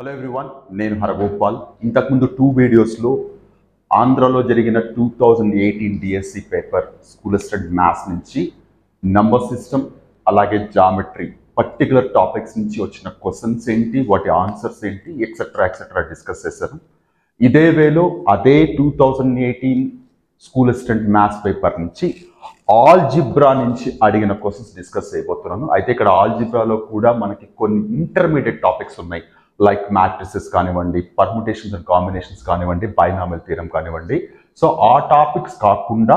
Hello everyone నేను హరగోపాల్. ఇంతకుముందు two వీడియోస్లో ఆంధ్రలో జరిగిన two thousand eighteen DSC paper school study maths నుంచి నంబర్ సిస్టమ్ అలాగే జామెట్రీ పర్టికులర్ టాపిక్స్ నుంచి వచ్చిన క్వశ్చన్స్ ఏంటి వాటి ఆన్సర్స్ ఏంటి ఎక్సెట్రా ఎక్సెట్రా డిస్కస్ చేశాను ఇదే వేలో అదే two thousand eighteen school assistant maths paper నుంచి ఆల్జిబ్రా నుంచి అడిగిన క్వశ్చన్స్ డిస్కస్ చేయబోతున్నాను. అయితే ఇక్కడ ఆల్జిబ్రాలో కూడా మనకి కొన్ని ఇంటర్మీడియట్ టాపిక్స్ ఉన్నాయి. లైక్ మ్యాట్రిసెస్ కానివ్వండి పర్ముటేషన్స్ అండ్ కాంబినేషన్స్ కానివ్వండి బైనామల్ థీరం కానివ్వండి. సో ఆ టాపిక్స్ కాకుండా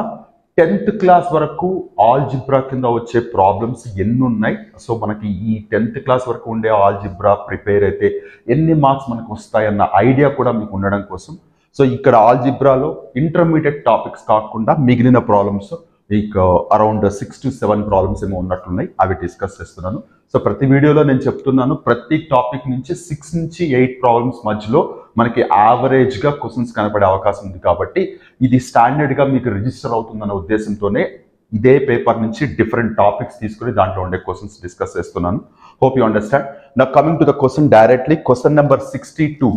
టెన్త్ క్లాస్ వరకు ఆల్జిబ్రా కింద వచ్చే ప్రాబ్లమ్స్ ఎన్ని ఉన్నాయి? సో మనకి ఈ టెన్త్ క్లాస్ వరకు ఉండే ఆల్జిబ్రా ప్రిపేర్ అయితే ఎన్ని మార్క్స్ మనకు వస్తాయన్న ఐడియా కూడా మీకు ఉండడం కోసం. సో ఇక్కడ ఆల్జిబ్రాలో ఇంటర్మీడియట్ టాపిక్స్ కాకుండా మిగిలిన ప్రాబ్లమ్స్ మీకు around six to seven problems ఏమో ఉన్నట్లున్నాయి అవి డిస్కస్ చేస్తున్నాను. సో ప్రతి వీడియోలో నేను చెప్తున్నాను ప్రతి టాపిక్ నుంచి సిక్స్ నుంచి ఎయిట్ ప్రాబ్లమ్స్ మధ్యలో మనకి యావరేజ్గా క్వశ్చన్స్ కనపడే అవకాశం ఉంది కాబట్టి ఇది స్టాండర్డ్గా మీకు రిజిస్టర్ అవుతుందన్న ఉద్దేశంతోనే ఇదే పేపర్ నుంచి డిఫరెంట్ టాపిక్స్ తీసుకుని దాంట్లో ఉండే క్వశ్చన్స్ డిస్కస్ చేస్తున్నాను. Hope you understand now coming to the question directly question number sixty two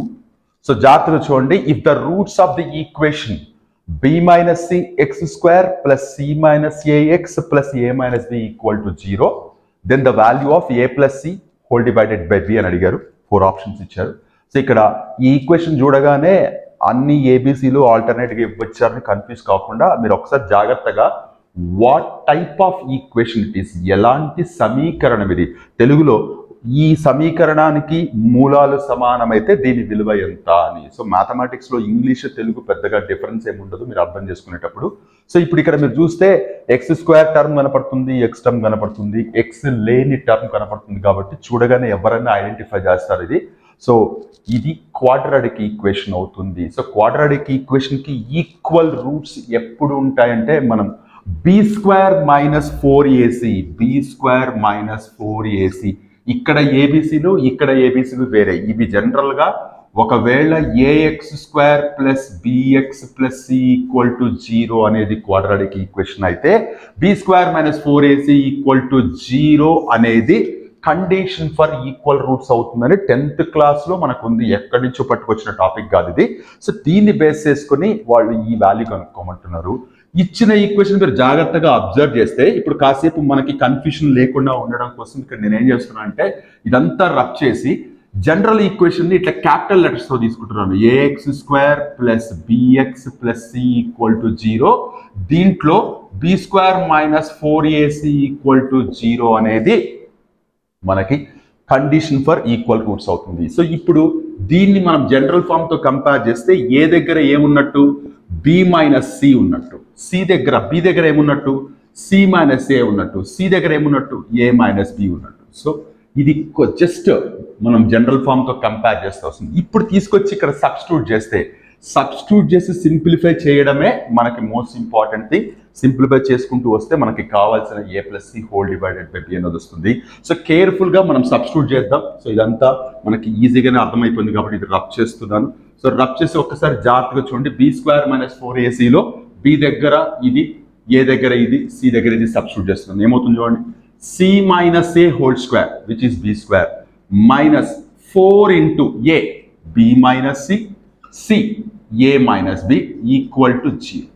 so జాగ్రత్తగా చూడండి. If the roots of the equation b minus C X square plus C minus A X plus A minus B equal to zero then the value of A plus C whole divided by B అని అడిగారు. Four options ఇచ్చారు. So ఇక్కడ ఈ equation చూడగానే అన్ని ఏబిసిలు ఆల్టర్నేట్గా ఇవ్వచ్చారని confuse కాకుండా మీరు ఒకసారి జాగ్రత్తగా what type of equation it is ఎలాంటి సమీకరణం ఇది? తెలుగులో ఈ సమీకరణానికి మూలాలు సమానమైతే దీని విలువ ఎంత అని. సో మ్యాథమెటిక్స్లో ఇంగ్లీష్ తెలుగు పెద్దగా డిఫరెన్స్ ఏముండదు ఉండదు మీరు అర్థం చేసుకునేటప్పుడు. సో ఇప్పుడు ఇక్కడ మీరు చూస్తే ఎక్స్ స్క్వేర్ టర్మ్ కనపడుతుంది ఎక్స్ టర్మ్ కనపడుతుంది ఎక్స్ లేని టర్మ్ కనపడుతుంది కాబట్టి చూడగానే ఎవరైనా ఐడెంటిఫై చేస్తారు ఇది. సో ఇది క్వాడ్రాటిక్ ఈక్వేషన్ అవుతుంది. సో క్వాడ్రాటిక్ ఈక్వేషన్కి ఈక్వల్ రూట్స్ ఎప్పుడు ఉంటాయంటే మనం B square minus four A C B square minus four A C ఇక్కడ ఏబీసీలు ఇక్కడ ఏబీసీలు వేరే. ఇవి జనరల్గా ఒకవేళ A X square plus B X plus C equal to zero అనేది క్వాడ్రాటిక్ ఈక్వేషన్ అయితే B square minus four A C equal to zero అనేది కండిషన్ ఫర్ ఈక్వల్ రూట్స్ అవుతుందని టెన్త్ క్లాస్లో మనకు ఉంది ఎక్కడి నుంచో పట్టుకొచ్చిన టాపిక్ కాదు ఇది. సో దీన్ని బేస్ చేసుకుని వాళ్ళు ఈ వాల్యూ కనుక్కోమంటున్నారు. ఇచ్చిన ఈక్వేషన్ మీరు జాగ్రత్తగా అబ్జర్వ్ చేస్తే ఇప్పుడు కాసేపు మనకి కన్ఫ్యూషన్ లేకుండా ఉండడం కోసం ఇక్కడ నేను ఏం చేస్తున్నా అంటే ఇదంతా రబ్ చేసి జనరల్ ఈక్వేషన్ని ఇట్లా క్యాపిటల్ లెటర్స్తో తీసుకుంటున్నాను. A X square plus B X plus C equal to zero దీంట్లో B square minus four A C equal to zero అనేది మనకి కండిషన్ ఫర్ ఈక్వల్ రూట్స్ అవుతుంది. సో ఇప్పుడు దీన్ని మనం జనరల్ ఫామ్తో కంపేర్ చేస్తే ఏ దగ్గర ఏమున్నట్టు? బి మైనస్ సి ఉన్నట్టు. సి దగ్గర బి దగ్గర ఏమున్నట్టు? సి మైనస్ ఏ ఉన్నట్టు. సి దగ్గర ఏమున్నట్టు? ఏ మైనస్ బి ఉన్నట్టు. సో ఇది జస్ట్ మనం జనరల్ ఫామ్తో కంపేర్ చేస్తే వస్తుంది. ఇప్పుడు తీసుకొచ్చి ఇక్కడ సబ్స్టిట్యూట్ చేస్తే సబ్స్టిట్యూట్ చేసి సింప్లిఫై చేయడమే మనకి మోస్ట్ ఇంపార్టెంట్ థింగ్ సింప్లిఫై చేసుకుంటూ వస్తే మనకి కావాల్సిన A plus C whole divided by B అనేది వస్తుంది. సో కేర్ఫుల్గా మనం సబ్స్టిట్యూట్ చేద్దాం. సో ఇదంతా మనకి ఈజీగానే అర్థమైపోయింది కాబట్టి ఇది రబ్ చేస్తున్నాను. సో రబ్ చేసి ఒక్కసారి జాగ్రత్తగా చూడండి. బి స్క్వేర్ మైనస్ ఫోర్ ఏసీలో బి దగ్గర ఇది ఏ దగ్గర ఇది సి దగ్గర ఇది సబ్స్టిట్యూట్ చేస్తున్నాను. ఏమవుతుంది చూడండి? C minus A whole square which is B square minus four into A B minus C C A minus B equal to zero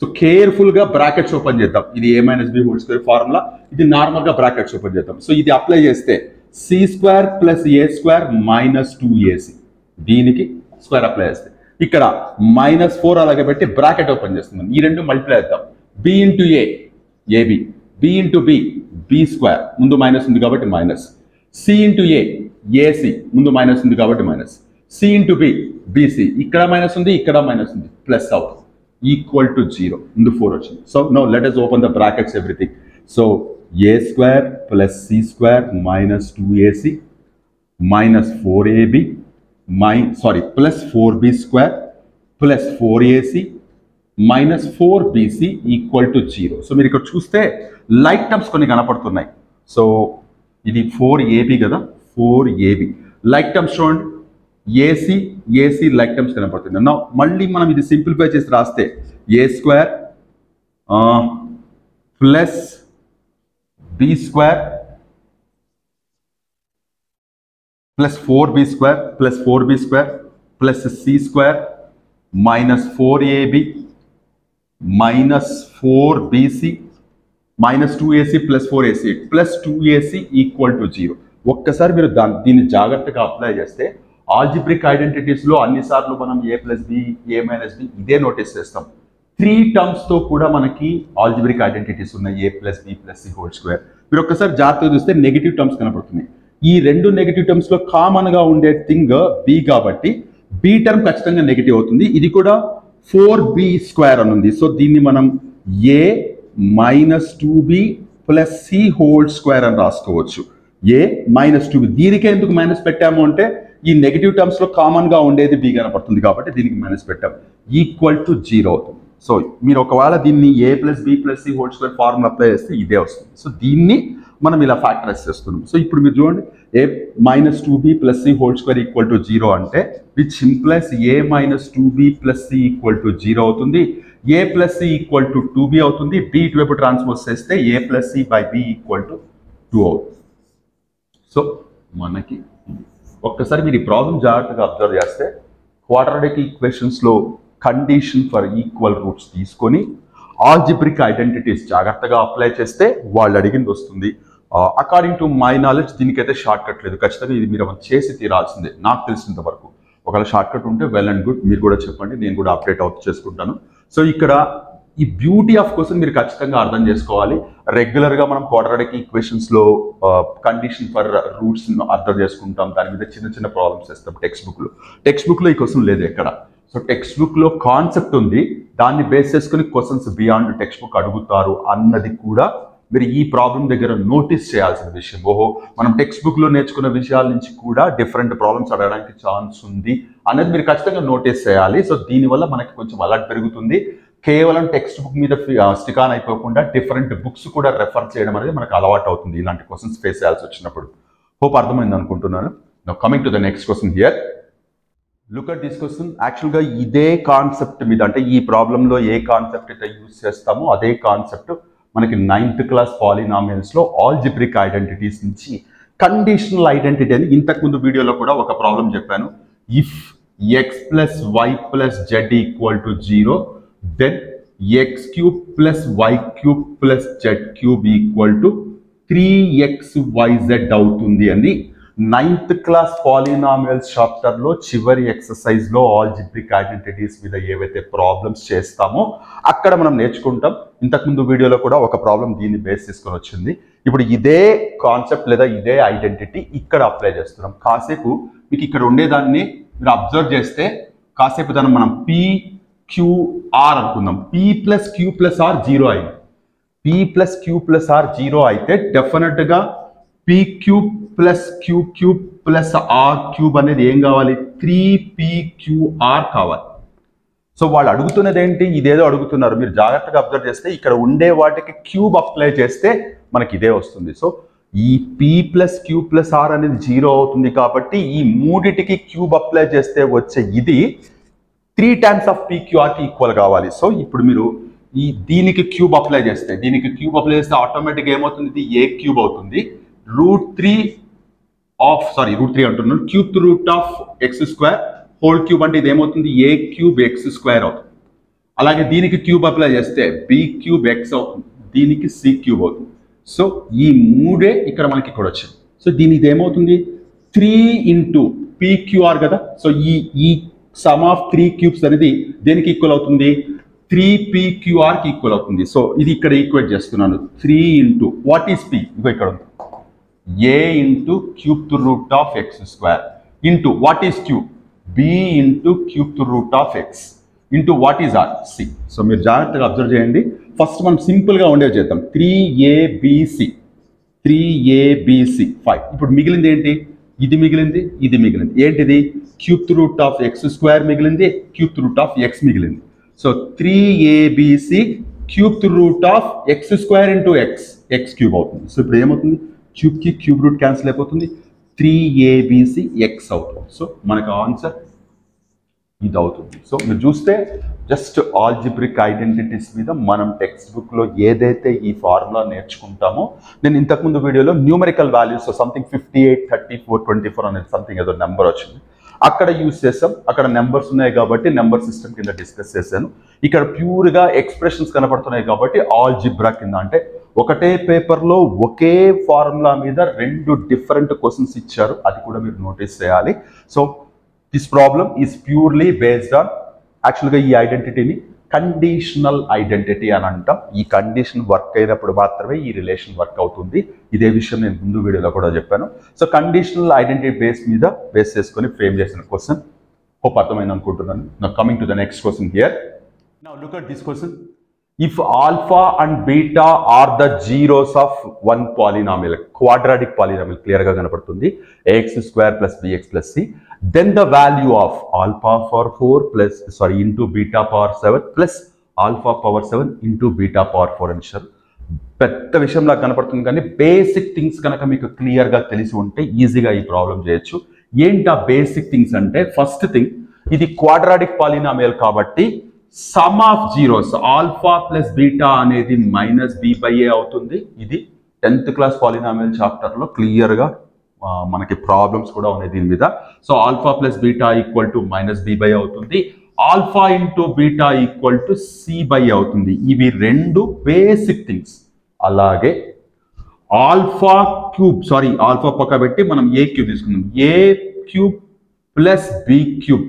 so కేర్ఫుల్గా బ్రాకెట్స్ ఓపెన్ చేద్దాం. ఇది A minus B whole square formula ఇది నార్మల్గా brackets open చేద్దాం. So ఇది apply చేస్తే C square plus A square minus two A C దీనికి square apply చేస్తే. ఇక్కడ మైనస్ ఫోర్ అలాగే పెట్టి బ్రాకెట్ ఓపెన్ చేస్తున్నాం. ఈ రెండు మల్టిప్లై చేద్దాం. B into A A B B into B B square ముందు మైనస్ ఉంది కాబట్టి minus C into A A C ముందు మైనస్ ఉంది కాబట్టి minus C into B B C ఇక్కడ మైనస్ ఉంది ఇక్కడ మైనస్ ఉంది. ప్లస్ అవుతుంది ఈక్వల్ టు జీరో ముందు ఫోర్ వచ్చింది. So now let us open the brackets everything so A square plus C square minus two A C minus four A B my sorry plus four B square plus four A C minus four B C equal to zero so మీరు ఇక్కడ చూస్తే light terms కొన్ని కనపడుతున్నాయి. So ఇది four AB కదా? Four A B like terms చూడండి. A C A C like terms కనపడుతుంది. నా మళ్ళీ మనం ఇది సింప్లిఫై చేసి రాస్తే A square plus B square plus four B square plus four B square plus C square minus four A B minus four B C minus two A C plus four A C plus two A C equal to zero ఒక్కసారి మీరు దాన్ని దీన్ని జాగ్రత్తగా apply చేస్తే algebraic ఐడెంటిటీస్లో అన్నిసార్లు మనం A plus B A minus B ఇదే నోటీస్ చేస్తాం. త్రీ టర్మ్స్తో కూడా మనకి ఆల్జిబ్రిక్ ఐడెంటిటీస్ ఉన్నాయి A plus B plus C whole square. మీరు ఒక్కసారి జాగ్రత్తగా చూస్తే నెగిటివ్ టర్మ్స్ కనపడుతున్నాయి. ఈ రెండు నెగిటివ్ టర్మ్స్లో కామన్గా ఉండే థింగ్ బి కాబట్టి బి టర్మ్ ఖచ్చితంగా నెగిటివ్ అవుతుంది. ఇది కూడా ఫోర్ బి స్క్వేర్ అని ఉంది. సో దీన్ని మనం A minus two B plus C whole square అని రాసుకోవచ్చు. A minus two B. దీనికే ఎందుకు మైనస్ పెట్టాము అంటే ఈ నెగిటివ్ టర్మ్స్లో కామన్గా ఉండేది బి కనపడుతుంది కాబట్టి దీనికి మైనస్ పెట్టాం. ఈక్వల్ టు జీరో అవుతుంది. సో మీరు ఒకవేళ దీన్ని A plus B plus C whole square formula apply చేస్తే ఇదే వస్తుంది. సో దీన్ని మనం ఇలా ఫ్యాక్టరైజ్ చేస్తున్నాం. సో ఇప్పుడు మీరు చూడండి. A minus two b plus c whole square equal to zero అంటే which implies a minus two b plus c equal to zero అవుతుంది. A plus c equal to two b అవుతుంది. B ఇటువైపు transpose చేస్తే a plus c by b equal to two అవుతుంది. So మనకి ఒక్కసారి మీరు ఈ ప్రాబ్లం జాగ్రత్తగా అబ్జర్వ్ చేస్తే క్వాడ్రాటిక్ ఈక్వేషన్స్లో కండిషన్ ఫర్ ఈక్వల్ రూట్స్ తీసుకొని ఆల్జిబ్రిక్ ఐడెంటిటీస్ జాగ్రత్తగా అప్లై చేస్తే వాళ్ళు అడిగింది వస్తుంది. అకార్డింగ్ టు మై నాలెడ్జ్ దీనికైతే షార్ట్ కట్ లేదు. ఖచ్చితంగా ఇది మీరు చేసి తీరాల్సిందే. నాకు తెలిసినంత వరకు. ఒకవేళ షార్ట్ కట్ ఉంటే వెల్ అండ్ గుడ్ మీరు కూడా చెప్పండి. నేను కూడా అప్డేట్ అవుట్ చేసుకుంటాను. సో ఇక్కడ ఈ బ్యూటీ ఆఫ్ క్వశ్చన్ మీరు ఖచ్చితంగా అర్థం చేసుకోవాలి. రెగ్యులర్గా మనం క్వాడ్రాటిక్ ఈక్వేషన్స్లో కండిషన్ ఫర్ రూట్స్ అర్థం చేసుకుంటాం. దాని మీద చిన్న చిన్న ప్రాబ్లమ్స్ వేస్తాం టెక్స్ట్ బుక్లో. టెక్స్ట్ బుక్లో ఈ క్వశ్చన్ లేదు ఎక్కడ? సో టెక్స్ట్ బుక్లో కాన్సెప్ట్ ఉంది. దాన్ని బేస్ చేసుకుని క్వశ్చన్స్ బియాండ్ టెక్స్ట్ బుక్ అడుగుతారు అన్నది కూడా మీరు ఈ ప్రాబ్లం దగ్గర నోటీస్ చేయాల్సిన విషయం. ఓహో మనం టెక్స్ట్ బుక్లో నేర్చుకున్న విషయాల నుంచి కూడా డిఫరెంట్ ప్రాబ్లమ్స్ అడగడానికి ఛాన్స్ ఉంది అనేది మీరు ఖచ్చితంగా నోటీస్ చేయాలి. సో దీనివల్ల మనకి కొంచెం అలర్ట్ పెరుగుతుంది. కేవలం టెక్స్ట్ బుక్ మీద స్టికాన్ అయిపోకుండా డిఫరెంట్ బుక్స్ కూడా రెఫర్ చేయడం అనేది మనకు అలవాటు అవుతుంది. ఇలాంటి క్వశ్చన్స్ ఫేస్ చేయాల్సి వచ్చినప్పుడు. హోప్ అర్థమైంది అనుకుంటున్నాను. Coming to the next question here look at this question యాక్చువల్గా ఇదే కాన్సెప్ట్ మీద అంటే ఈ ప్రాబ్లంలో ఏ కాన్సెప్ట్ అయితే యూజ్ చేస్తామో అదే కాన్సెప్ట్ మనకి నైన్త్ క్లాస్ పాలినామియల్స్లో ఆల్జిబ్రిక్ ఐడెంటిటీస్ నుంచి కండిషనల్ ఐడెంటిటీ అని ఇంతకుముందు వీడియోలో కూడా ఒక ప్రాబ్లం చెప్పాను. If X plus Y plus Z equal to zero then X cube plus Y cube plus Z cube equal to three X Y Z అవుతుంది అని నైన్త్ క్లాస్ పాలినామియల్స్ చాప్టర్లో చివరి ఎక్సర్సైజ్లో ఆల్జిబ్రిక్ ఐడెంటిటీస్ మీద ఏవైతే ప్రాబ్లమ్స్ చేస్తామో అక్కడ మనం నేర్చుకుంటాం. ఇంతకుముందు వీడియోలో కూడా ఒక ప్రాబ్లం దీన్ని బేస్ చేసుకొని వచ్చింది. ఇప్పుడు ఇదే కాన్సెప్ట్ లేదా ఇదే ఐడెంటిటీ ఇక్కడ అప్లై చేస్తున్నాం. కాసేపు మీకు ఇక్కడ ఉండేదాన్ని మీరు అబ్జర్వ్ చేస్తే కాసేపు దాన్ని మనం పి క్యూఆర్ అనుకుందాం. P plus Q plus R zero అయింది. P plus Q plus R zero అయితే డెఫినెట్గా P cube plus Q cube plus R cube అనేది ఏం కావాలి? త్రీ పి క్యూఆర్ కావాలి. సో వాళ్ళు అడుగుతున్నది ఏంటి? ఇదేదో అడుగుతున్నారు. మీరు జాగ్రత్తగా అబ్జర్వ్ చేస్తే ఇక్కడ ఉండే వాటికి క్యూబ్ అప్లై చేస్తే మనకి ఇదే వస్తుంది. సో ఈ P plus Q plus R అనేది జీరో అవుతుంది కాబట్టి ఈ మూడిటికి క్యూబ్ అప్లై చేస్తే వచ్చే ఇది త్రీ టైమ్స్ ఆఫ్ పీక్యూఆర్కి ఈక్వల్ కావాలి. సో ఇప్పుడు మీరు ఈ దీనికి క్యూబ్ అప్లై చేస్తే దీనికి క్యూబ్ అప్లై చేస్తే ఆటోమేటిక్గా ఏమవుతుంది? ఇది ఏ క్యూబ్ అవుతుంది. Root three of sorry root three అంటున్నాను. Cube root of X square whole cube అంటే ఇది ఏమవుతుంది? ఏ క్యూబ్ ఎక్స్ స్క్వేర్ అవుతుంది. అలాగే దీనికి క్యూబ్ అప్లై చేస్తే బి క్యూబ్ ఎక్స్ అవుతుంది దీనికి సి క్యూబ్ అవుతుంది. సో ఈ మూడే ఇక్కడ మనకి ఇక్కడ వచ్చింది సో దీని ఇది ఏమవుతుంది? త్రీ ఇంటూ పీక్యూఆర్ కదా. సో ఈ ఈ సమ్ ఆఫ్ త్రీ క్యూబ్స్ అనేది దేనికి ఈక్వల్ అవుతుంది? త్రీ పీక్యూఆర్కి ఈక్వల్ అవుతుంది. సో ఇది ఇక్కడ ఈక్వేట్ చేస్తున్నాను. Three into what is P ఇగో ఇక్కడ ఉంది. A into cube root of X square into what is Q B into cube root of X into what is R C so మీరు జాగ్రత్తగా observe చేయండి. First మనం సింపుల్గా ఉండేవి చేద్దాం. Three A B C three A B C five ఇప్పుడు మిగిలింది ఏంటి? ఇది మిగిలింది ఇది మిగిలింది. ఏంటిది? Cube root of X square మిగిలింది క్యూబ్ రూట్ ఆఫ్ ఎక్స్ మిగిలింది. So three A B C cube root of X square into X X cube అవుతుంది. సో ఇప్పుడు ఏమవుతుంది? క్యూబ్కి క్యూబ్ రూట్ క్యాన్సిల్ అయిపోతుంది. Three A B C X అవుతుంది. So మనకు answer ఇది అవుతుంది. సో మీరు చూస్తే జస్ట్ ఆల్జిబ్రిక్ ఐడెంటిటీస్ మీద మనం టెక్స్ట్ బుక్లో ఏదైతే ఈ ఫార్ములా నేర్చుకుంటామో నేను ఇంతకుముందు వీడియోలో numerical values something fifty eight thirty four twenty four అనేది సంథింగ్ ఏదో నెంబర్ వచ్చింది. అక్కడ యూస్ చేసాం అక్కడ నెంబర్స్ ఉన్నాయి కాబట్టి నెంబర్ సిస్టమ్ కింద డిస్కస్ చేశాను. ఇక్కడ ప్యూర్గా ఎక్స్ప్రెషన్స్ కనపడుతున్నాయి కాబట్టి ఆల్ జిబ్రా కింద. అంటే ఒకటే పేపర్లో ఒకే ఫార్ములా మీద రెండు డిఫరెంట్ క్వశ్చన్స్ ఇచ్చారు. అది కూడా మీరు నోటీస్ చేయాలి. So this problem is purely based on యాక్చువల్గా ఈ ఐడెంటిటీని కండిషనల్ ఐడెంటిటీ అని అంటాం. ఈ కండిషన్ వర్క్ అయినప్పుడు మాత్రమే ఈ రిలేషన్ వర్క్ అవుతుంది. ఇదే విషయం నేను ముందు వీడియోలో కూడా చెప్పాను. సో కండిషనల్ ఐడెంటిటీ బేస్ మీద బేస్ చేసుకొని ఫ్రేమ్ చేసిన క్వశ్చన్ హోప్ అర్థమైంది అనుకుంటున్నాను. Now coming to the next question here now look at this question if alpha and beta are the zeros of one polynomial quadratic polynomial క్లియర్గా కనపడుతుంది. A X square plus B X plus C then the value of alpha power four plus sorry into beta power seven plus alpha power seven into beta power four అని పెద్ద విషయంలా కనపడుతుంది కానీ basic things కనుక మీకు క్లియర్గా తెలిసి ఉంటే ఈజీగా ఈ ప్రాబ్లం చేయొచ్చు. ఏంటి ఆ బేసిక్ థింగ్స్ అంటే ఫస్ట్ థింగ్ ఇది క్వాడ్రాటిక్ పాలినామియల్ కాబట్టి sum of zeros alpha plus beta అనేది మైనస్ బీ బై ఏ అవుతుంది. ఇది టెన్త్ క్లాస్ పాలినామియల్ చాప్టర్లో క్లియర్గా మనకి ప్రాబ్లమ్స్ కూడా ఉన్నాయి దీని మీద. So alpha plus beta equal to minus B by అవుతుంది. Alpha into beta equal to C by అవుతుంది. ఇవి రెండు బేసిక్ థింగ్స్ అలాగే ఆల్ఫా క్యూబ్ సారీ ఆల్ఫా పక్క పెట్టి మనం ఏ క్యూబ్ తీసుకుందాం? A cube plus B cube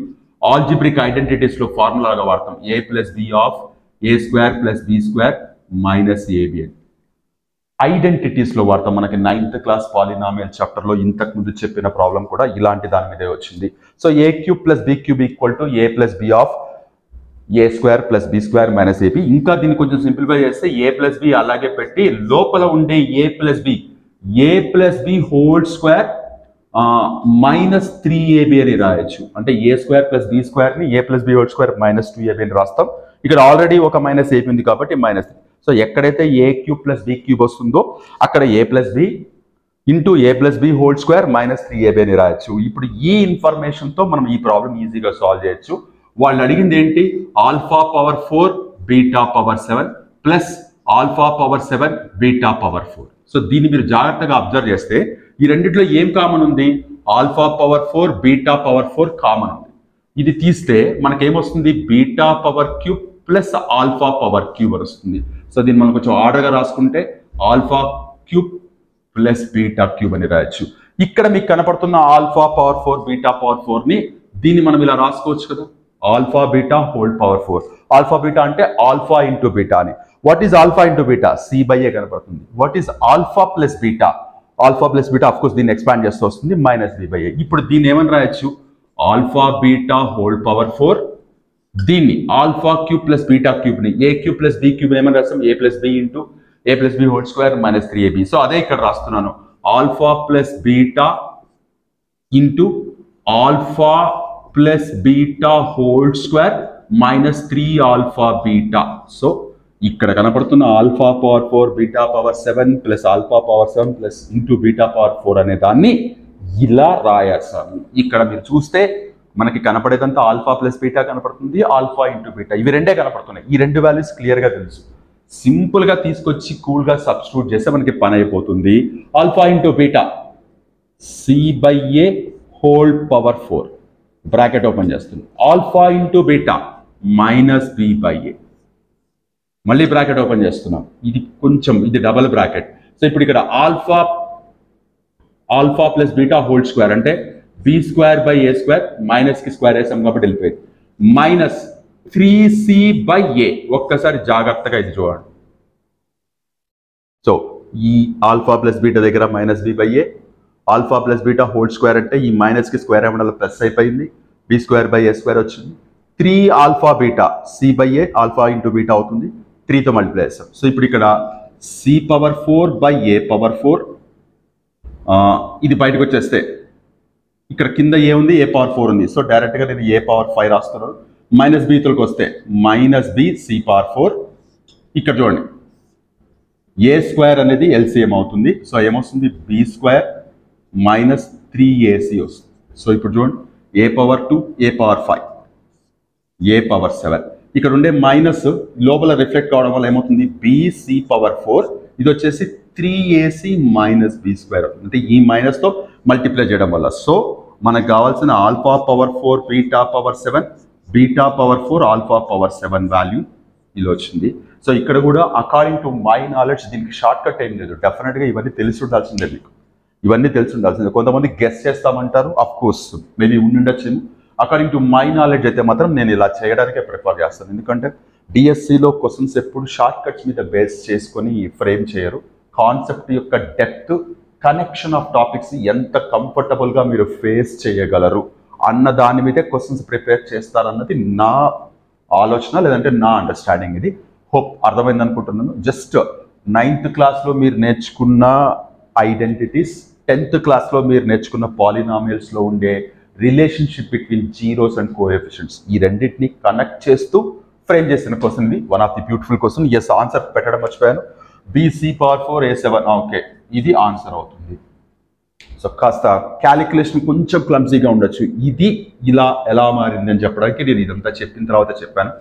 algebraic ఐడెంటిటీస్లో ఫార్ములాగా వాడతాం. A plus B of A square plus B square minus ABN ఐడెంటిటీస్లో వాడతాం. మనకి నైన్త్ క్లాస్ పాలినామియల్ చాప్టర్లో ఇంతకుముందు చెప్పిన ప్రాబ్లం కూడా ఇలాంటి దాని మీదే వచ్చింది. So A cube plus B cube equal to A plus B of A square plus B square minus AB ఇంకా దీన్ని కొంచెం సింప్లిఫై చేస్తే ఏ ప్లస్ బి అలాగే పెట్టి లోపల ఉండే A plus B A plus B whole square minus three AB అని రాయొచ్చు. అంటే A square plus B స్క్వేర్ని A plus B whole square minus two AB అని రాస్తాం. ఇక్కడ ఆల్రెడీ ఒక మైనస్ ఏబి ఉంది కాబట్టి మైనస్ సో ఎక్కడైతే A cube plus B cube వస్తుందో అక్కడ A plus B into A plus B whole square minus three AB అని రాయొచ్చు. ఇప్పుడు ఈ ఇన్ఫర్మేషన్తో మనం ఈ ప్రాబ్లం ఈజీగా సాల్వ్ చేయొచ్చు. వాళ్ళు అడిగింది ఏంటి? Alpha power four beta power seven plus alpha power seven beta power four. So దీన్ని మీరు జాగ్రత్తగా అబ్జర్వ్ చేస్తే ఈ రెండిట్లో ఏం కామన్ ఉంది? Alpha power four beta power four common ఉంది. ఇది తీస్తే మనకేమొస్తుంది beta power cube plus alpha power cube అని వస్తుంది. సో దీన్ని మనం కొంచెం ఆర్డర్గా రాసుకుంటే alpha cube plus beta cube అని రాయొచ్చు. ఇక్కడ మీకు కనపడుతున్న alpha power four beta power ఫోర్ని దీన్ని మనం ఇలా రాసుకోవచ్చు కదా. Alpha beta whole power four. Alpha beta అంటే ఆల్ఫా ఇంటూ బీటా అని. What is alpha into beta? C by A కనపడుతుంది. What is alpha plus beta? Alpha plus beta of course దీన్ని expand చేస్తూ వస్తుంది మైనస్ బి బై ఏ ఇప్పుడు దీన్ని ఏమని రాయొచ్చు? Alpha beta whole power four దీన్ని alpha cube plus beta క్యూబ్ని A cube plus B cube ఏమని రాస్తాం? A plus B into A plus B whole square minus three AB. So అదే ఇక్కడ రాస్తున్నాను. Alpha plus beta into alpha plus beta whole square minus three alpha beta. So ఇక్కడ కనపడుతున్న alpha power four beta power seven plus alpha power seven plus into beta power four అనే దాన్ని ఇలా రాయాసాము ఇక్కడ మీరు చూస్తే మనకి కనపడేదంతా ఆల్ఫా ప్లస్ బీటా కనపడుతుంది ఆల్ఫా ఇంటూ బీటా. ఇవి రెండే కనపడుతున్నాయి. ఈ రెండు వాల్యూస్ క్లియర్గా తెలుసు. సింపుల్గా తీసుకొచ్చి కూల్గా సబ్స్టిట్యూట్ చేస్తే మనకి పని అయిపోతుంది. Alpha into beta. C by A whole power four bracket open చేస్తుంది. Alpha into beta minus B by A మళ్ళీ బ్రాకెట్ ఓపెన్ చేస్తున్నాం. ఇది కొంచెం ఇది డబల్ బ్రాకెట్ సో ఇప్పుడు ఇక్కడ alpha alpha plus beta whole square అంటే B square by A square మైనస్కి square వేసాం కాబట్టి వెళ్ళిపోయింది. Minus three C by A ఒక్కసారి జాగ్రత్తగా ఇది చూడండి. సో ఈ ఆల్ఫా ప్లస్ బీటా దగ్గర minus B by A alpha plus beta whole square అంటే ఈ మైనస్కి స్క్వేర్ ఏమన్నా ప్లస్ అయిపోయింది. B square by A square వచ్చింది. Three alpha beta C by A alpha into beta అవుతుంది. త్రీతో మల్టిప్లై చేస్తాం. సో ఇప్పుడు ఇక్కడ C power four by A power four ఇది బయటకు వచ్చేస్తే ఇక్కడ కింద ఏ ఉంది? ఏ పవర్ ఫోర్ ఉంది. సో డైరెక్ట్గా నేను ఏ పవర్ ఫైవ్ రాస్తున్నాను? మైనస్ బీతోకి వస్తే minus B C power four ఇక్కడ చూడండి. ఏ స్క్వేర్ అనేది ఎల్సిఎం అవుతుంది. సో ఏమొస్తుంది? B square minus three AC వస్తుంది. సో ఇప్పుడు చూడండి. A power two A power five A power seven ఇక్కడ ఉండే మైనస్ లోపల రిఫ్లెక్ట్ కావడం వల్ల ఏమవుతుంది? బిసి పవర్ ఫోర్ ఇది వచ్చేసి three AC minus B square అంటే ఈ మైనస్తో మల్టిప్లై చేయడం వల్ల. సో మనకు కావాల్సిన alpha power four beta power seven beta power four alpha power seven value ఇలా వచ్చింది. సో ఇక్కడ కూడా అకార్డింగ్ టు మై నాలెడ్జ్ దీనికి షార్ట్ కట్ ఏం లేదు. డెఫినెట్గా ఇవన్నీ తెలిసి ఉండాల్సిందే మీకు. ఇవన్నీ తెలిసి ఉండాల్సిందే. కొంతమంది గెస్ చేస్తామంటారు అఫ్ కోర్స్ మేబీ ఉండుండొచ్చు. అకార్డింగ్ టు మై నాలెడ్జ్ అయితే మాత్రం నేను ఇలా చేయడానికే ప్రిఫర్ చేస్తాను. ఎందుకంటే డిఎస్సిలో క్వశ్చన్స్ ఎప్పుడు షార్ట్ కట్స్ మీద బేస్ చేసుకొని ఫ్రేమ్ చేయరు. కాన్సెప్ట్ యొక్క డెప్త్ కనెక్షన్ ఆఫ్ టాపిక్స్ ఎంత కంఫర్టబుల్గా మీరు ఫేస్ చేయగలరు అన్న దాని మీదే క్వశ్చన్స్ ప్రిపేర్ చేస్తారన్నది నా ఆలోచన లేదంటే నా అండర్స్టాండింగ్ ఇది. హోప్ అర్థమైంది అనుకుంటున్నాను. జస్ట్ నైన్త్ క్లాస్లో మీరు నేర్చుకున్న ఐడెంటిటీస్ టెన్త్ క్లాస్లో మీరు నేర్చుకున్న పాలినామియల్స్లో ఉండే relationship between zeros and coefficients ఈ రెండింటిని కనెక్ట్ చేస్తూ ఫ్రేమ్ చేసిన క్వశ్చన్ ఇది. One of the beautiful questions answer పెట్టడం మర్చిపోయాను. BC power four A seven okay ఇది ఆన్సర్ అవుతుంది. సో కాస్త క్యాలిక్యులేషన్ కొంచెం క్లమ్సీగా ఉండొచ్చు. ఇది ఇలా ఎలా మారింది అని చెప్పడానికి నేను ఇదంతా చెప్పిన తర్వాత చెప్పాను.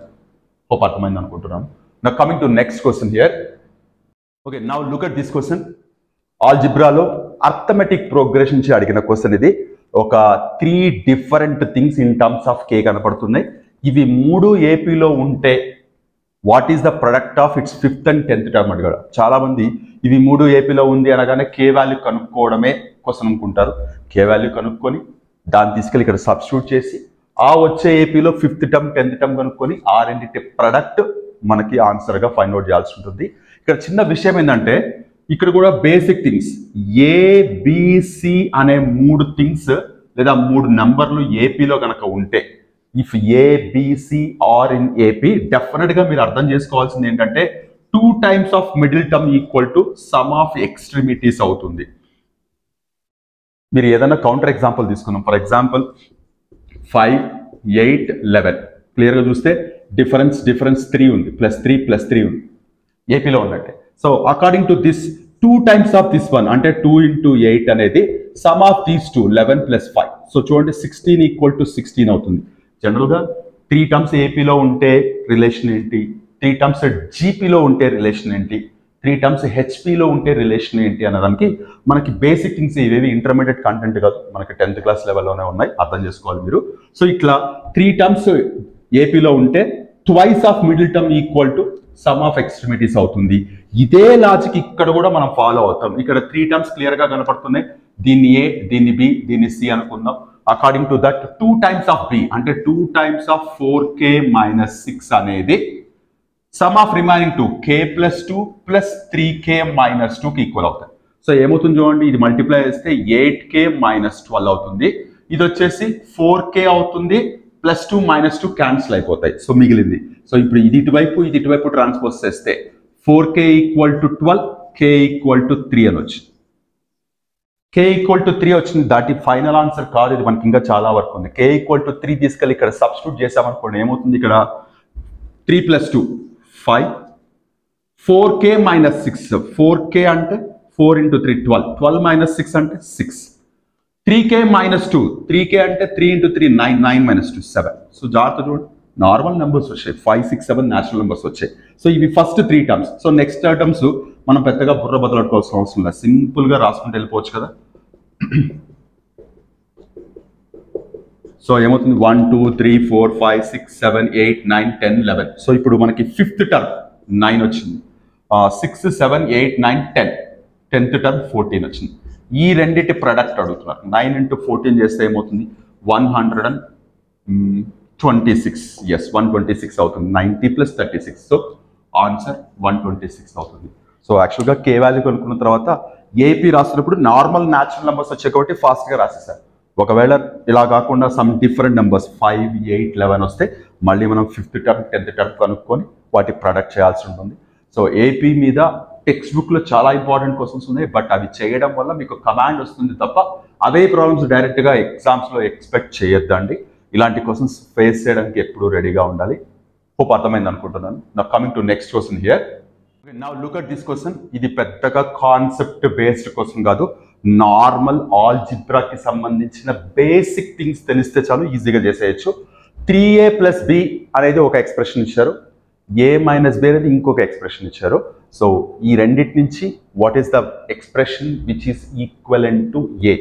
హోప్ అర్థమైంది అనుకుంటున్నాను. Now coming to next question here okay now look at this question ఆల్జిబ్రాలో arithmetic progression నుంచి అడిగిన క్వశ్చన్ ఇది. ఒక three different things in terms of K కనపడుతున్నాయి. ఇవి మూడు ఏపీలో ఉంటే what is the product of its fifth and tenth term అడిగాడు చాలామంది ఇవి మూడు ఏపీలో ఉంది అనగానే కే వాల్యూ కనుక్కోవడమే క్వశ్చన్ అనుకుంటారు. కే వాల్యూ కనుక్కొని దాన్ని తీసుకెళ్ళి ఇక్కడ సబ్స్టిట్యూట్ చేసి ఆ వచ్చే ఏపీలో ఫిఫ్త్ టర్మ్ టెన్త్ టర్మ్ కనుక్కొని ఆ రెండింటి ప్రొడక్ట్ మనకి ఆన్సర్గా ఫైండ్ అవుట్ చేయాల్సి ఉంటుంది. ఇక్కడ చిన్న విషయం ఏంటంటే ఇక్కడ కూడా బేసిక్ థింగ్స్ ఏబిసి అనే మూడు థింగ్స్ లేదా మూడు నంబర్లు ఏపీలో కనుక ఉంటే if ABC are in AP డెఫినెట్గా మీరు అర్థం చేసుకోవాల్సింది ఏంటంటే two times of middle term equal to sum of extremities అవుతుంది. మీరు ఏదైనా కౌంటర్ ఎగ్జాంపుల్ తీసుకున్నాం for example five eight eleven క్లియర్గా చూస్తే డిఫరెన్స్ డిఫరెన్స్ త్రీ ఉంది. ప్లస్ త్రీ ప్లస్ త్రీ ఉంది. ఏపీలో ఉన్నట్టే. So according to this two times of this one అంటే టూ ఇంటూ ఎయిట్ అనేది sum of these two eleven plus five so చూడండి sixteen equal to sixteen అవుతుంది. జనరల్గా three terms ఏపీలో ఉంటే రిలేషన్ ఏంటి? త్రీ టర్మ్స్ జీపీలో ఉంటే రిలేషన్ ఏంటి? త్రీ టర్మ్స్ హెచ్పిలో ఉంటే రిలేషన్ ఏంటి అనేదానికి మనకి బేసిక్ థింగ్స్ ఇవేవి ఇంటర్మీడియట్ కంటెంట్ కాదు. మనకి టెన్త్ క్లాస్ లెవెల్లోనే ఉన్నాయి. అర్థం చేసుకోవాలి మీరు. సో ఇట్లా త్రీ టర్మ్స్ ఏపీలో ఉంటే twice of middle term equal to sum of extremities అవుతుంది. ఇదే లాజిక్ ఇక్కడ కూడా మనం ఫాలో అవుతాం. ఇక్కడ త్రీ టర్మ్స్ క్లియర్గా కనపడుతున్నాయి. దీన్ని ఏ దీన్ని బి దీన్ని సి అనుకుందాం. According to that two times of B అంటే two times of four K minus six అనేది sum of remaining two K plus two plus three K minus టూకి ఈక్వల్ అవుతాయి సో ఏమవుతుంది చూడండి ఇది మల్టిప్లై చేస్తే ఎయిట్ కే మైనస్ ట్వెల్వ్ అవుతుంది. ఇది వచ్చేసి ఫోర్ కే అవుతుంది plus two minus two cancel అయిపోతాయి. సో మిగిలింది. సో ఇప్పుడు ఇది ఇటువైపు ఇది ఇటువైపు ట్రాన్స్పోజ్ చేస్తే four K equal to twelve K equal to three అని వచ్చింది. కే ఈక్వల్ టు త్రీ వచ్చింది. దాటి ఫైనల్ ఆన్సర్ కాదు. ఇది మనకి ఇంకా చాలా వరకు ఉంది. కే ఈక్వల్ టు త్రీ తీసుకెళ్ళి ఇక్కడ సబ్స్టిట్యూట్ చేసామనుకోండి ఏమవుతుంది ఇక్కడ? Three plus two five four K minus six four K అంటే four into three twelve twelve minus six అంటే six three K minus two three K అంటే three into three nine nine minus two seven so జాగ్రత్త చూడండి normal numbers వచ్చాయి. Five six seven natural numbers వచ్చాయి. So ఇవి first three terms so next terms మనం పెద్దగా బుర్ర బదలట్టుకోవాల్సిన అవసరం లేదు. సింపుల్గా రాసుకుంటూ వెళ్ళిపోవచ్చు కదా? సో ఏమవుతుంది? One two three four five six seven eight nine ten eleven so ఇప్పుడు మనకి ఫిఫ్త్ టర్మ్ నైన్ వచ్చింది. Six seven eight nine ten tenth term fourteen వచ్చింది. ఈ రెండింటి ప్రొడక్ట్ అడుగుతున్నారు. నైన్ ఇంటూ ఫోర్టీన్ చేస్తే ఏమవుతుంది? One hundred and twenty six yes one twenty six అవుతుంది. Ninety plus thirty six so answer one twenty six అవుతుంది. So యాక్చువల్గా కే value కనుక్కున్న తర్వాత ఏపీ రాసినప్పుడు నార్మల్ న్యాచురల్ నెంబర్స్ వచ్చే కాబట్టి ఫాస్ట్గా రాసేసారు ఒకవేళ ఇలా కాకుండా some different numbers five eight eleven వస్తే మళ్ళీ మనం ఫిఫ్త్ టర్మ్ టెన్త్ టర్మ్ కనుక్కొని వాటి ప్రొడక్ట్ చేయాల్సి ఉంటుంది. సో ఏపీ మీద టెక్స్ట్ బుక్లో చాలా ఇంపార్టెంట్ క్వశ్చన్స్ ఉన్నాయి బట్ అవి చేయడం వల్ల మీకు కమాండ్ వస్తుంది తప్ప అవే ప్రాబ్లమ్స్ డైరెక్ట్గా ఎగ్జామ్స్లో ఎక్స్పెక్ట్ చేయొద్దండి. ఇలాంటి క్వశ్చన్స్ ఫేస్ చేయడానికి ఎప్పుడూ రెడీగా ఉండాలి. హోప్ అర్థమైంది అనుకుంటున్నాను. Now coming to next question here now look at this question ఇది పెద్దగా కాన్సెప్ట్ బేస్డ్ క్వశ్చన్ కాదు. నార్మల్ ఆల్జిబ్రాకి సంబంధించిన బేసిక్ థింగ్స్ తెలిస్తే చాలు ఈజీగా చేసేయచ్చు. త్రీ ఏ ప్లస్ బి అనేది ఒక ఎక్స్ప్రెషన్ ఇచ్చారు. ఏ మైనస్ బి అనేది ఇంకొక ఎక్స్ప్రెషన్ ఇచ్చారు. సో ఈ రెండింటి నుంచి what is the expression which is equal and to A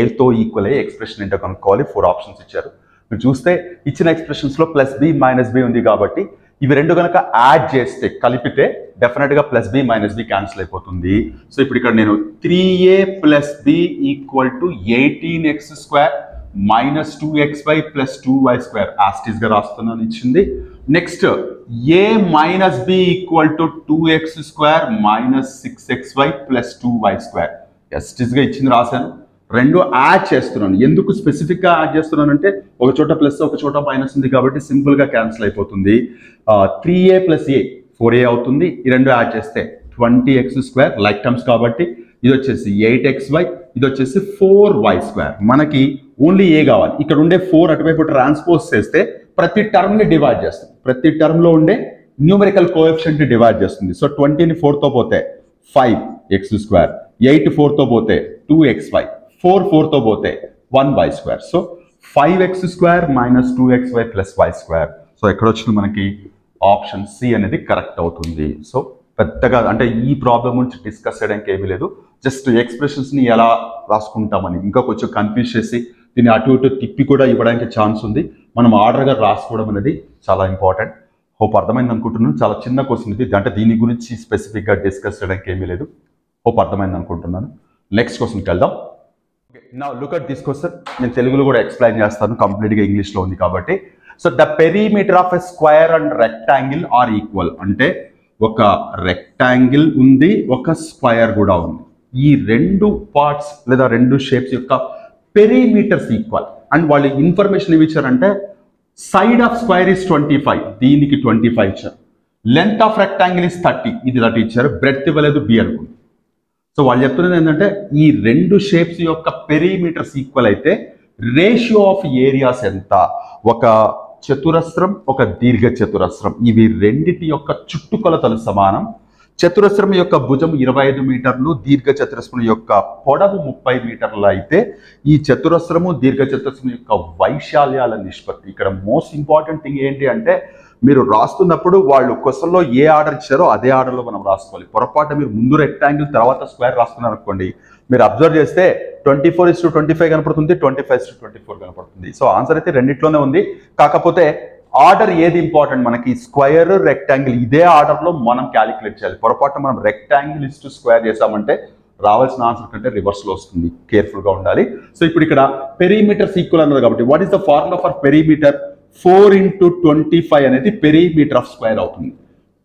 ఏతో ఈక్వల్ అయ్యే ఎక్స్ప్రెషన్ ఏంటో కనుక్కోవాలి. ఫోర్ ఆప్షన్స్ ఇచ్చారు. మీరు చూస్తే ఇచ్చిన ఎక్స్ప్రెషన్స్లో ప్లస్ బి మైనస్ బి ఉంది కాబట్టి ఇవి రెండు కనుక యాడ్ చేస్తే కలిపితే డెఫినెట్గా plus B minus B cancel అయిపోతుంది. సో ఇప్పుడు ఇక్కడ నేను three A plus B equal to eighteen X square minus two X Y plus two Y square యాస్టీస్గా రాస్తున్నాను ఇచ్చింది. Next A minus B equal to two X square minus six X Y plus two Y square ఎస్టీస్గా ఇచ్చింది రాశాను. రెండు add చేస్తున్నాను. ఎందుకు స్పెసిఫిక్గా add చేస్తున్నాను అంటే ఒక చోట ప్లస్ ఒక చోట మైనస్ ఉంది కాబట్టి సింపుల్గా క్యాన్సిల్ అయిపోతుంది. Three A plus A four A అవుతుంది. ఈ రెండు యాడ్ చేస్తే twenty X square like terms కాబట్టి ఇది వచ్చేసి ఎయిట్ ఎక్స్ వై ఇది వచ్చేసి ఫోర్ వై స్క్వేర్ మనకి ఓన్లీ ఏ కావాలి. ఇక్కడ ఉండే ఫోర్ అటువైపు ట్రాన్స్పోజ్ చేస్తే ప్రతి టర్మ్ని డివైడ్ చేస్తుంది. ప్రతి టర్మ్లో ఉండే న్యూమరికల్ కోఎఫిషియంట్ని డివైడ్ చేస్తుంది. సో ట్వంటీని ఫోర్తో పోతే ఫైవ్ ఎక్స్ స్క్వేర్ ఎయిట్ ఫోర్తో పోతే టూ ఎక్స్ వై ఫోర్ ఫోర్తో పోతే one Y square. So five X square minus two X Y plus Y square. So ఎక్కడ వచ్చింది మనకి? ఆప్షన్ సి అనేది కరెక్ట్ అవుతుంది. సో పెద్దగా అంటే ఈ ప్రాబ్లం గురించి డిస్కస్ చేయడానికి ఏమీ లేదు. జస్ట్ ఎక్స్ప్రెషన్స్ని ఎలా రాసుకుంటామని. ఇంకా కొంచెం కన్ఫ్యూజ్ చేసి దీన్ని అటు ఇటు తిప్పి కూడా ఇవ్వడానికి ఛాన్స్ ఉంది. మనం ఆర్డర్గా రాసుకోవడం అనేది చాలా ఇంపార్టెంట్. హోప్ అర్థమైంది అనుకుంటున్నాను. చాలా చిన్న క్వశ్చన్ ఇది. అంటే దీని గురించి స్పెసిఫిక్గా డిస్కస్ చేయడానికి ఏమీ లేదు. హోప్ అర్థమైంది అనుకుంటున్నాను. నెక్స్ట్ క్వశ్చన్కి వెళ్దాం. నా లుక్ అట్ దిస్ క్వశ్చన్ నేను తెలుగులో కూడా ఎక్స్ప్లెయిన్ చేస్తాను. కంప్లీట్గా ఇంగ్లీష్లో ఉంది కాబట్టి. So the perimeter of a square and rectangle are equal అంటే ఒక రెక్టాంగిల్ ఉంది ఒక స్క్వయర్ కూడా ఉంది. ఈ రెండు పార్ట్స్ లేదా రెండు షేప్స్ యొక్క పెరీమీటర్స్ ఈక్వల్ అండ్ వాళ్ళు ఇన్ఫర్మేషన్ ఏమి ఇచ్చారంటే side of square is twenty five దీనికి ట్వంటీ ఫైవ్ ఇచ్చారు. Length of rectangle is thirty ఇది థర్టీ ఇచ్చారు. బ్రెత్ ఇవ్వలేదు బి అనుకుంది. సో వాళ్ళు చెప్తున్నది ఏంటంటే ఈ రెండు షేప్స్ యొక్క పెరీమీటర్స్ ఈక్వల్ అయితే రేషియో ఆఫ్ ఏరియాస్ ఎంత? ఒక చతురస్రం ఒక దీర్ఘ చతురస్రం ఇవి రెండిటి యొక్క చుట్టుకొలతలు సమానం. చతురస్రం యొక్క భుజం ఇరవై ఐదు మీటర్లు దీర్ఘ చతురస్రం యొక్క పొడవు ముప్పై మీటర్లు అయితే ఈ చతురస్రము దీర్ఘ చతురస్రం యొక్క వైశాల్యాల నిష్పత్తి. ఇక్కడ మోస్ట్ ఇంపార్టెంట్ థింగ్ ఏంటి అంటే మీరు రాస్తున్నప్పుడు వాళ్ళు క్వశ్చన్లో ఏ ఆర్డర్ ఇచ్చారో అదే ఆర్డర్లో మనం రాసుకోవాలి. పొరపాటు మీరు ముందు రెక్టాంగిల్ తర్వాత స్క్వేర్ రాస్తున్నారు అనుకోండి మీరు అబ్జర్వ్ చేస్తే twenty four is to twenty five కనపడుతుంది twenty five is to twenty four కనపడుతుంది. సో ఆన్సర్ అయితే రెండిట్లోనే ఉంది. కాకపోతే ఆర్డర్ ఏది ఇంపార్టెంట్ మనకి? స్క్వేర్ రెక్టాంగిల్ ఇదే ఆర్డర్లో మనం క్యాలిక్యులేట్ చేయాలి. పొరపాటు మనం రెక్టాంగిల్ ఇస్ టు స్క్వేర్ చేసామంటే రావాల్సిన ఆన్సర్ కంటే రివర్స్లో వస్తుంది. కేర్ఫుల్గా ఉండాలి. సో ఇప్పుడు ఇక్కడ పెరీమీటర్ ఈక్వల్ అన్నారు కాబట్టి what is the formula for perimeter four into twenty five అనేది పెరీమీటర్ ఆఫ్ స్క్వేర్ అవుతుంది.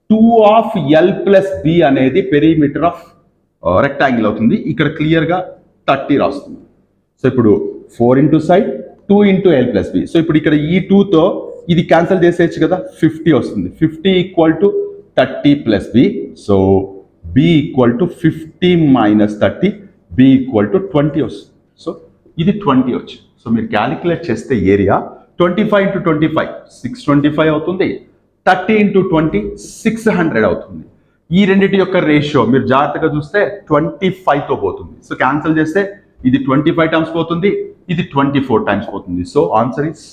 Two of l plus b అనేది పెరీమీటర్ ఆఫ్ రెక్టాంగిల్ అవుతుంది. ఇక్కడ క్లియర్గా థర్టీ రాస్తుంది. సో ఇప్పుడు four into side two into l plus b. So ఇప్పుడు ఇక్కడ ఈ టూతో ఇది క్యాన్సిల్ చేసేయచ్చు కదా ఫిఫ్టీ వస్తుంది. Fifty equal to thirty plus b. So b equal to fifty minus thirty b equal to twenty వస్తుంది. సో ఇది ట్వంటీ వచ్చి. సో మీరు క్యాలిక్యులేట్ చేస్తే area twenty five into twenty five six twenty five అవుతుంది. Thirty into twenty six hundred అవుతుంది. ఈ రెండింటి యొక్క రేషియో మీరు జాగ్రత్తగా చూస్తే ట్వంటీ ఫైవ్తో పోతుంది. సో క్యాన్సిల్ చేస్తే ఇది ట్వంటీ ఫైవ్ టైమ్స్ పోతుంది ఇది ట్వంటీ ఫోర్ టైమ్స్ పోతుంది. So answer is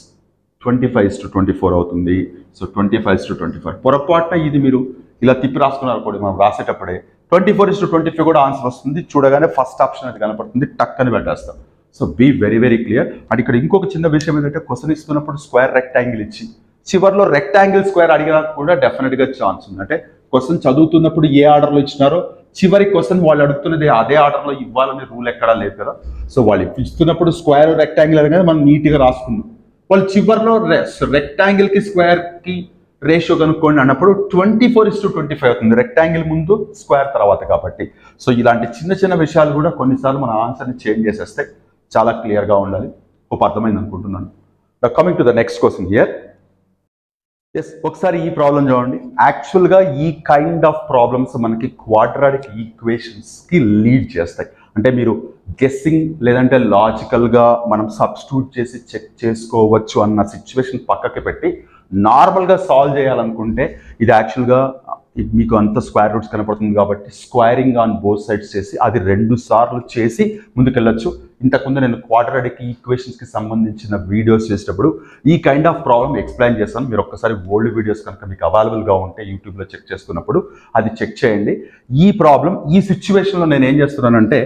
twenty five to twenty four అవుతుంది. So twenty five to twenty five పొరపాటున ఇది మీరు ఇలా తిప్పి రాసుకున్నారు కూడా మనం రాసేటప్పుడే twenty four is to twenty five కూడా ఆన్సర్ వస్తుంది. చూడగానే ఫస్ట్ ఆప్షన్ అది కనపడుతుంది టక్ అని పెట్టేస్తాం so be very very clear and ఇక్కడ ఇంకొక చిన్న విషయం ఏంటంటే క్వశ్చన్ ఇస్తున్నప్పుడు స్క్వేర్ రెక్టాంగిల్ ఇచ్చి చివరిలో రెక్టాంగిల్ స్క్వేర్ అడిగినా కూడా డెఫినెట్గా ఛాన్స్ ఉంది. అంటే క్వశ్చన్ చదువుతున్నప్పుడు ఏ ఆర్డర్లో ఇచ్చినారో చివరి క్వశ్చన్ వాళ్ళు అడుగుతున్నది అదే ఆర్డర్లో ఇవ్వాలనే రూల్ ఎక్కడా లేదు కదా. సో వాళ్ళు ఇస్తున్నప్పుడు స్క్వేర్ రెక్టాంగిల్ అనేది మనం నీట్గా రాసుకున్నాం వాళ్ళు చివరిలో రెక్టాంగిల్కి స్క్వేర్కి రేషియో కనుక్కోండి అన్నప్పుడు twenty four is to twenty five అవుతుంది. రెక్టాంగిల్ ముందు స్క్వేర్ తర్వాత కాబట్టి. సో ఇలాంటి చిన్న చిన్న విషయాలు కూడా కొన్నిసార్లు మన ఆన్సర్ని చేంజ్ చేసేస్తే చాలా క్లియర్గా ఉండాలి. ఒక అర్థమైంది అనుకుంటున్నాను. Coming to the next question here is ఒకసారి ఈ ప్రాబ్లం చూడండి. యాక్చువల్గా ఈ కైండ్ ఆఫ్ ప్రాబ్లమ్స్ మనకి క్వాడ్రాటిక్ ఈక్వేషన్స్కి లీడ్ చేస్తాయి. అంటే మీరు గెస్సింగ్ లేదంటే లాజికల్గా మనం సబ్స్టిట్యూట్ చేసి చెక్ చేసుకోవచ్చు అన్న సిచ్యువేషన్ పక్కకి పెట్టి నార్మల్గా సాల్వ్ చేయాలనుకుంటే ఇది యాక్చువల్గా మీకు అంత స్క్వేర్ రూట్స్ కనపడుతుంది కాబట్టి స్క్వేరింగ్ ఆన్ బోత్ సైడ్స్ చేసి అది రెండు సార్లు చేసి ముందుకెళ్ళొచ్చు. ఇంతకుముందు నేను క్వాడ్రాటిక్ ఈక్వేషన్స్కి సంబంధించిన వీడియోస్ చేసేటప్పుడు ఈ కైండ్ ఆఫ్ ప్రాబ్లమ్ ఎక్స్ప్లెయిన్ చేస్తాను. మీరు ఒక్కసారి ఓల్డ్ వీడియోస్ కనుక మీకు అవైలబుల్గా ఉంటే యూట్యూబ్లో చెక్ చేసుకున్నప్పుడు అది చెక్ చేయండి. ఈ ప్రాబ్లం ఈ సిచ్యువేషన్లో నేను ఏం చేస్తున్నానంటే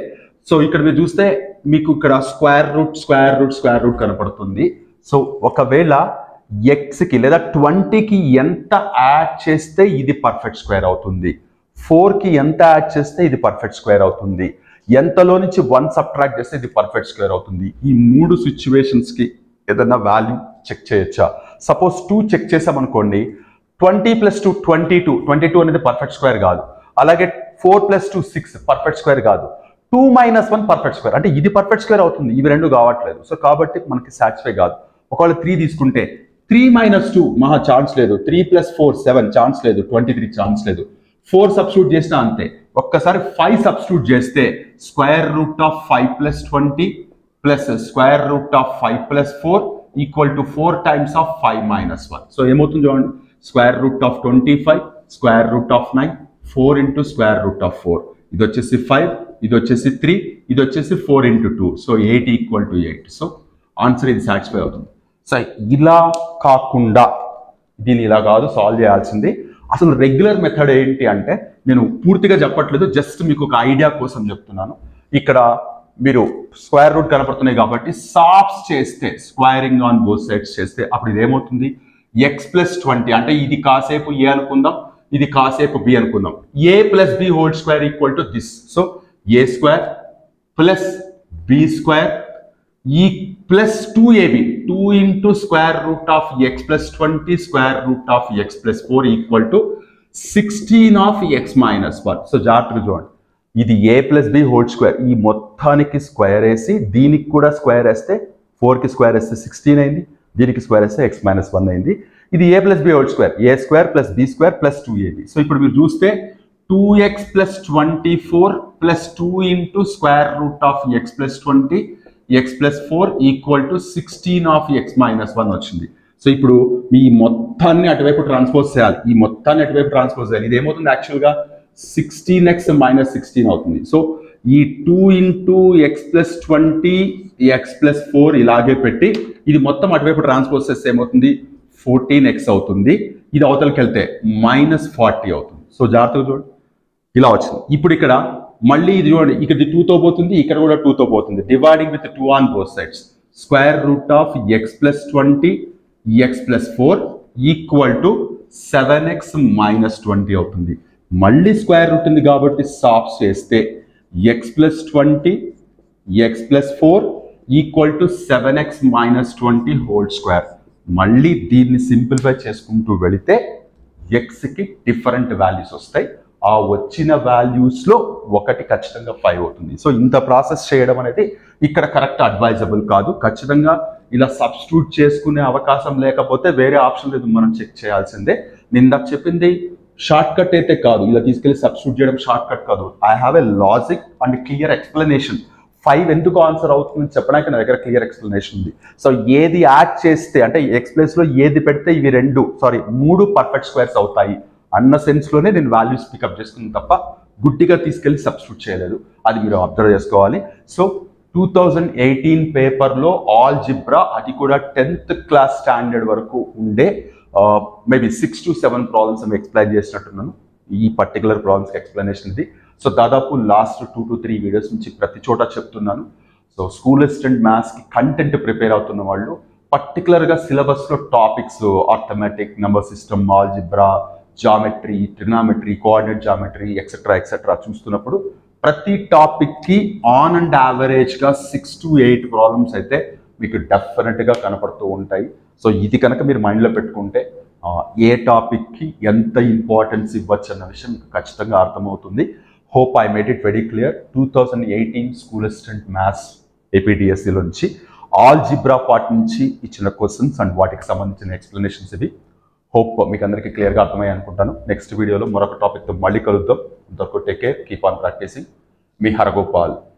సో ఇక్కడ మీరు చూస్తే మీకు ఇక్కడ square root square root square root కనపడుతుంది. సో ఒకవేళ ఎక్స్కి లేదా ట్వంటీకి ఎంత యాడ్ చేస్తే ఇది పర్ఫెక్ట్ స్క్వేర్ అవుతుంది. ఫోర్కి ఎంత యాడ్ చేస్తే ఇది పర్ఫెక్ట్ స్క్వేర్ అవుతుంది. ఎంతలో నుంచి వన్ సబ్ట్రాక్ట్ చేస్తే ఇది పర్ఫెక్ట్ స్క్వేర్ అవుతుంది. ఈ మూడు సిచ్యువేషన్స్కి ఏదైనా వాల్యూ చెక్ చేయొచ్చా? సపోజ్ టూ చెక్ చేసామనుకోండి twenty plus two twenty two twenty two అనేది పర్ఫెక్ట్ స్క్వేర్ కాదు. అలాగే four plus two six perfect square కాదు. Two minus one perfect square అంటే ఇది పర్ఫెక్ట్ స్క్వేర్ అవుతుంది. ఇవి రెండు కావట్లేదు. సో కాబట్టి మనకి సాటిస్ఫై కాదు. ఒకవేళ త్రీ తీసుకుంటే త్రీ మైనస్ టూ మహా ఛాన్స్ లేదు. Three plus four seven chance లేదు. ట్వంటీ త్రీ ఛాన్స్ లేదు. ఫోర్ సబ్స్టిట్యూట్ చేసినా అంతే. ఒక్కసారి ఫైవ్ సబ్స్టిట్యూట్ చేస్తే square root of five plus twenty plus square root of five plus four equal to four times of five minus one so ఏమవుతుంది చూడండి. Square root of twenty five square root of nine four into square root of four ఇది వచ్చేసి five ఇది వచ్చేసి three ఇది వచ్చేసి four into two so eight equal to eight so answer ఇది satisfy అవుతుంది. సో ఇలా కాకుండా దీన్ని ఇలా కాదు సాల్వ్ చేయాల్సింది. అసలు రెగ్యులర్ మెథడ్ ఏంటి అంటే నేను పూర్తిగా చెప్పట్లేదు జస్ట్ మీకు ఒక ఐడియా కోసం చెప్తున్నాను. ఇక్కడ మీరు స్క్వేర్ రూట్ కనపడుతున్నాయి కాబట్టి సాప్స్ చేస్తే స్క్వేరింగ్ ఆన్ బోత్ సైడ్స్ చేస్తే అప్పుడు ఇదేమవుతుంది? ఎక్స్ ప్లస్ ట్వంటీ అంటే ఇది కాసేపు ఏ అనుకుందాం ఇది కాసేపు బి అనుకుందాం. A plus b whole square equal to this so a square plus b square ఈ plus two a b two into square root of x plus twenty square root of x plus four equal to sixteen of x minus one so జాగ్రత్తగా చూడండి. ఇది a plus b whole square ఈ మొత్తానికి square వేసి దీనికి కూడా square వేస్తే ఫోర్కి స్క్వేర్ వేస్తే సిక్స్టీన్ అయింది. దీనికి స్క్వేర్ వేస్తే ఎక్స్ మైనస్ వన్ అయింది. ఇది a plus b whole square a square plus b square plus two a b so ఇప్పుడు మీరు చూస్తే two x plus twenty four plus two into square root of x plus twenty x plus four equal to sixteen of x minus one వచ్చింది. So ఇప్పుడు మీ మొత్తాన్ని అటువైపు transpose చేయాలి. ఈ మొత్తాన్ని అటువైపు ట్రాన్స్పోజ్ చేయాలి. ఇది ఏమవుతుంది యాక్చువల్గా సిక్స్టీన్ ఎక్స్ మైనస్ సిక్స్టీన్ అవుతుంది. సో ఈ two into x plus twenty x plus four ఇలాగే పెట్టి ఇది మొత్తం అటువైపు ట్రాన్స్పోజ్ చేస్తే ఏమవుతుంది? ఫోర్టీన్ ఎక్స్ అవుతుంది. ఇది అవతలకి వెళ్తే మైనస్ ఫార్టీ అవుతుంది. సో జాగ్రత్తగా చూడండి ఇలా వచ్చింది. ఇప్పుడు ఇక్కడ మళ్ళీ ఇది చూడండి ఇక్కడ టూతో పోతుంది ఇక్కడ కూడా టూతో పోతుంది. Dividing with two on both sides square root of x plus twenty x plus four equal to seven x minus twenty అవుతుంది. మళ్ళీ స్క్వేర్ రూట్ ఉంది కాబట్టి సాఫ్ట్ చేస్తే x plus twenty x plus four equal to seven x minus twenty whole square మళ్ళీ దీన్ని simplify చేసుకుంటూ వెళితే ఎక్స్కి డిఫరెంట్ వాల్యూస్ వస్తాయి. ఆ వచ్చిన వాల్యూస్లో ఒకటి ఖచ్చితంగా ఫైవ్ అవుతుంది. సో ఇంత ప్రాసెస్ చేయడం అనేది ఇక్కడ కరెక్ట్ అడ్వైజబుల్ కాదు. ఖచ్చితంగా ఇలా సబ్స్టిట్యూట్ చేసుకునే అవకాశం లేకపోతే వేరే ఆప్షన్ లేదు. మనం చెక్ చేయాల్సిందే. నిన్న చెప్పింది షార్ట్ కట్ అయితే కాదు. ఇలా తీసుకెళ్ళి సబ్స్టిట్యూట్ చేయడం షార్ట్ కట్ కాదు. I have a logic and clear explanation five ఎందుకు ఆన్సర్ అవుతుందని చెప్పడానికి నా దగ్గర క్లియర్ ఎక్స్ప్లెనేషన్ ఉంది. సో ఏది యాడ్ చేస్తే అంటే ఎక్స్ ఏది పెడితే ఇవి రెండు సారీ మూడు పర్ఫెక్ట్ స్క్వేర్స్ అవుతాయి. అన్న సెన్స్లోనే నేను వాల్యూస్ పికప్ చేసుకున్నాను తప్ప గుట్టిగా తీసుకెళ్ళి సబ్స్టిట్యూట్ చేయలేదు. అది మీరు అబ్జర్వ్ చేసుకోవాలి. సో టూ థౌజండ్ ఎయిటీన్ పేపర్లో ఆల్ జిబ్రా అది కూడా టెన్త్ క్లాస్ స్టాండర్డ్ వరకు ఉండే maybe six to seven problems আমি ఎక్స్ప్లెయిన్ చేసినట్టున్నాను. ఈ పర్టికులర్ ప్రాబ్లమ్స్కి ఎక్స్ప్లెనేషన్ ఇది. సో దాదాపు last two to three videos నుంచి ప్రతి చోట చెప్తున్నాను. సో స్కూల్ అసిస్టెంట్ మ్యాథ్స్కి కంటెంట్ ప్రిపేర్ అవుతున్న వాళ్ళు పర్టికులర్గా సిలబస్లో topics arithmetic number system algebra geometry trigonometry coordinate geometry etcetera etcetera చూస్తున్నప్పుడు ప్రతి టాపిక్కి ఆన్ అండ్ యావరేజ్గా సిక్స్ టు ఎయిట్ ప్రాబ్లమ్స్ అయితే మీకు డెఫినెట్గా కనపడుతూ ఉంటాయి. సో ఇది కనుక మీరు మైండ్లో పెట్టుకుంటే ఏ టాపిక్కి ఎంత ఇంపార్టెన్స్ ఇవ్వచ్చు అన్న విషయం మీకు ఖచ్చితంగా అర్థమవుతుంది. Hope I made it very clear two thousand eighteen school assistant maths ఏపీడిఎస్సిలోంచి algebra part నుంచి ఇచ్చిన క్వశ్చన్స్ అండ్ వాటికి సంబంధించిన ఎక్స్ప్లెనేషన్స్ ఇవి. హోప్ మీకు అందరికీ క్లియర్గా అర్థమయ్యి అనుకుంటాను. నెక్స్ట్ వీడియోలో మరొక టాపిక్తో మళ్ళీ కలుద్దాం. అంతవరకు take care keep on practising. Me Haragopal.